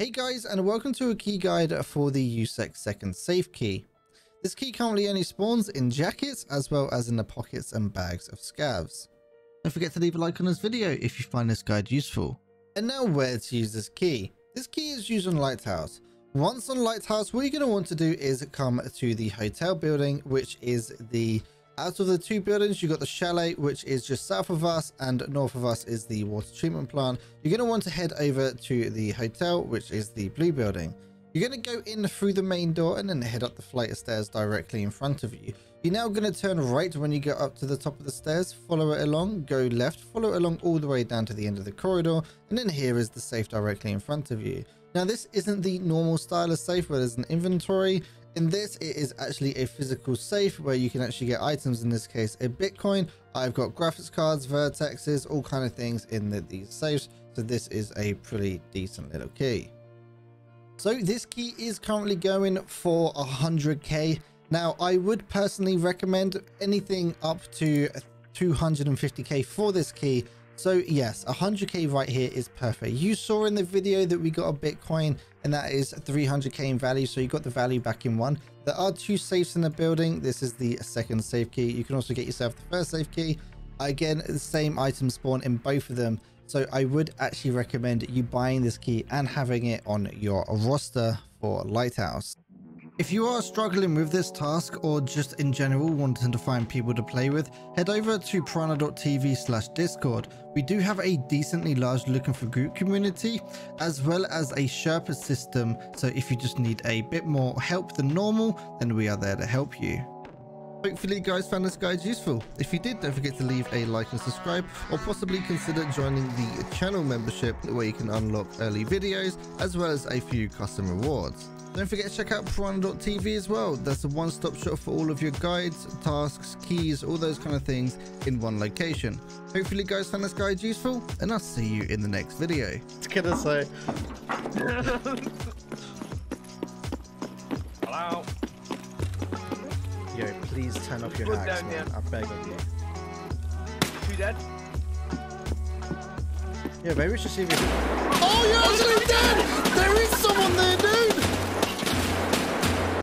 Hey guys and welcome to a key guide for the USEC second safe key. This key currently only spawns in jackets as well as in the pockets and bags of scavs. Don't forget to leave a like on this video if you find this guide useful. And now where to use this key. This key is used on Lighthouse. Once on Lighthouse what you're going to want to do is come to the hotel building which is the out of the two buildings, you've got the chalet, which is just south of us, and north of us is the water treatment plant. You're going to want to head over to the hotel, which is the blue building. You're going to go in through the main door and then head up the flight of stairs directly in front of you. You're now going to turn right when you get up to the top of the stairs, follow it along, go left, follow it along all the way down to the end of the corridor, and then here is the safe directly in front of you. Now this isn't the normal style of safe where there's an inventory, in this, it is actually a physical safe where you can actually get items, in this case, a Bitcoin. I've got graphics cards, Virtexes, all kind of things in the, these safes. So this is a pretty decent little key. So this key is currently going for 100k. Now, I would personally recommend anything up to 250k for this key so yes, 100k right here is perfect. You saw in the video that we got a Bitcoin and that is 300k in value. So you got the value back in one. There are two safes in the building. This is the second safe key. You can also get yourself the first safe key. Again, the same item spawn in both of them. So I would actually recommend you buying this key and having it on your roster for Lighthouse. If you are struggling with this task or just in general wanting to find people to play with, head over to piranha.tv slash discord. We do have a decently large looking for group community as well as a Sherpa system so if you just need a bit more help than normal then we are there to help you. Hopefully you guys found this guide useful. If you did, don't forget to leave a like and subscribe or possibly consider joining the channel membership where you can unlock early videos as well as a few custom rewards. Don't forget to check out Piranha.tv as well. That's a one-stop shop for all of your guides, tasks, keys, all those kind of things in one location. Hopefully you guys found this guide useful, and I'll see you in the next video. It's gonna say. Hello? Yo, please turn off your Put hacks, man. I beg of you. Two dead? Yeah, maybe we should see if we can... Oh, you're